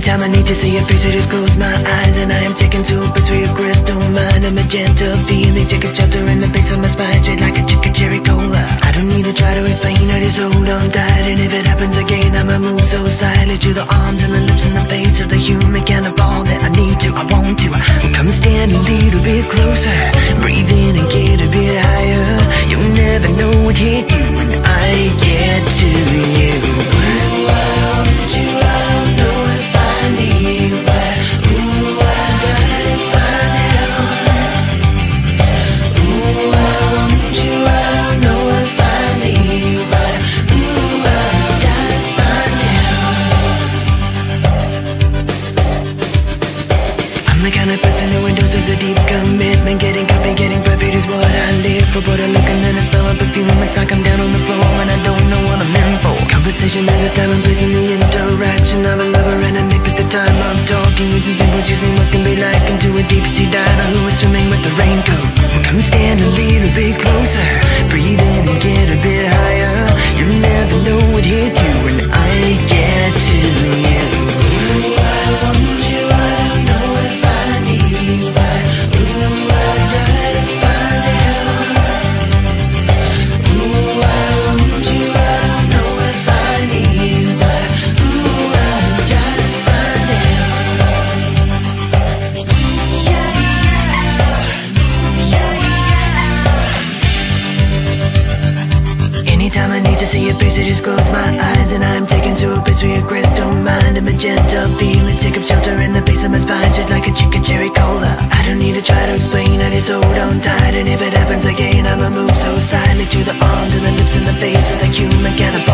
to see your face, I just close my eyes And I am taken to a place where your crystal mind. A magenta feeling, take a shelter in the base of my spine Straight like a chicken cherry cola. I don't need to try to explain, I just hold on tight And if it happens again, I'ma move so slightly To the arms and the lips and the face of the human kind of all That I need to, I want to. Come stand a little bit closer Breathe in and get a bit higher. You'll never know what hit you the kind of person who endorses a deep commitment. Getting coffee, getting perfect is what I live for. Put a look and then I smell a perfume. It's like I'm down on the floor and I don't know what I'm in for. Conversation has a time and place in the interaction of a lover and a mate At the time I'm talking. Using symbols, using what can be like Into a deep sea diver a face, I just close my eyes And I'm taken to a place where your crystal mind A magenta feelings take up shelter in the base of my spine Shit like a chicken cherry cola. I don't need to try to explain, I just hold on tight And if it happens again, I'ma move so silently To the arms and the lips and the face of the human cannibal